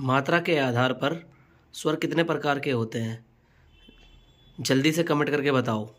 मात्रा के आधार पर स्वर कितने प्रकार के होते हैं? जल्दी से कमेंट करके बताओ।